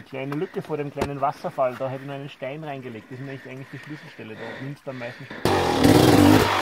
die kleine Lücke vor dem kleinen Wasserfall, da hätte ich noch einen Stein reingelegt. Das ist nämlich eigentlich die Schlüsselstelle. Da nimmt es am meisten Spaß.